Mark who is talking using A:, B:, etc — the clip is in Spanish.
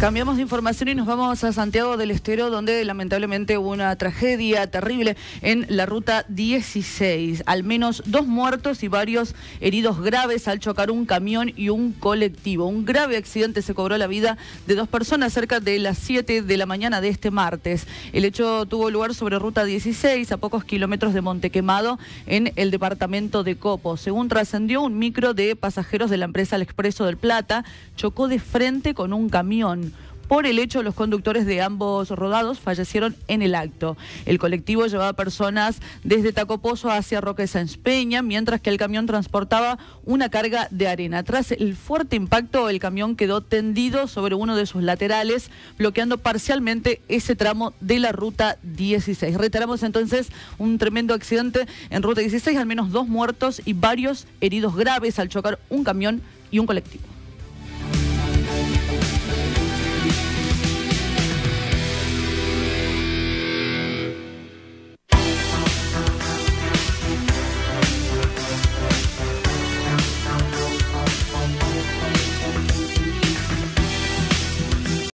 A: Cambiamos de información y nos vamos a Santiago del Estero, donde lamentablemente hubo una tragedia terrible en la ruta 16. Al menos dos muertos y varios heridos graves al chocar un camión y un colectivo. Un grave accidente se cobró la vida de dos personas cerca de las 7 de la mañana de este martes. El hecho tuvo lugar sobre ruta 16, a pocos kilómetros de Montequemado, en el departamento de Copo. Según trascendió, un micro de pasajeros de la empresa El Expreso del Plata chocó de frente con un camión. Por el hecho, los conductores de ambos rodados fallecieron en el acto. El colectivo llevaba personas desde Tacopozo hacia Roque Sáenz Peña, mientras que el camión transportaba una carga de arena. Tras el fuerte impacto, el camión quedó tendido sobre uno de sus laterales, bloqueando parcialmente ese tramo de la ruta 16. Reiteramos entonces un tremendo accidente en ruta 16, al menos dos muertos y varios heridos graves al chocar un camión y un colectivo.